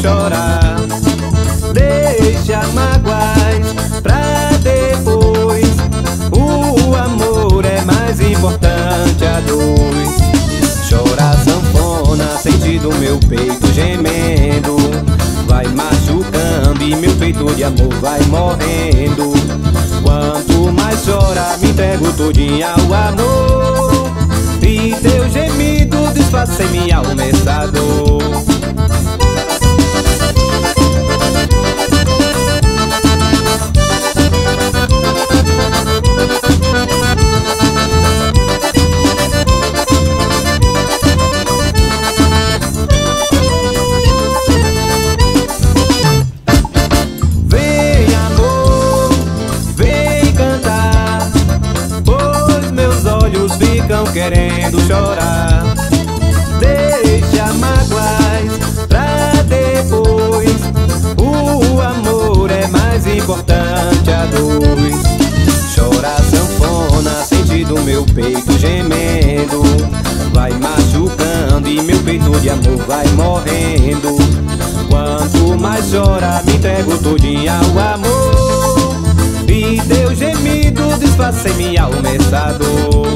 chorar. Deixa mágoas pra depois. O amor é mais importante a dois. Chora sanfona, sentindo meu peito gemendo. Vai machucando e meu peito de amor vai morrendo. Quanto mais chora, me entrego todinha ao amor. E teu gemido desfaça em minha alma essa dor. Querendo chorar. Deixa mágoas pra depois. O amor é mais importante a dois. Chora sanfona, sentindo meu peito gemendo. Vai machucando e meu peito de amor vai morrendo. Quanto mais chora, me entrego todinha ao amor. E teu gemido desfaça em minha alma essa dor.